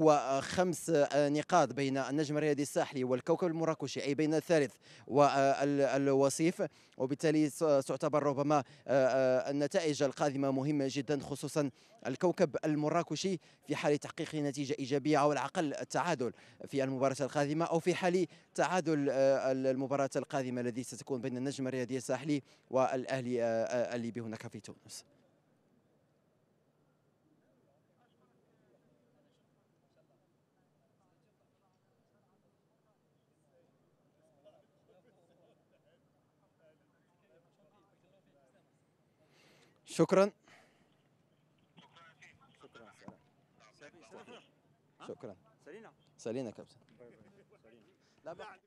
وخمس نقاط بين النجم الرياضي الساحلي والكوكب المراكشي أي بين الثالث والوصيف وبالتالي تعتبر ربما النتائج القادمة مهمة جدا خصوصا الكوكب المراكشي في حال تحقيق نتيجة إيجابية أو على الأقل التعادل في المباراة القادمة أو في حال تعادل المباراة القادمة الذي ستكون بين النجم الرياضي الساحلي والأهلي الليبي هناك في تونس. شكرا. شكرا. شكرا. سالينا. سالينا كابتن. لا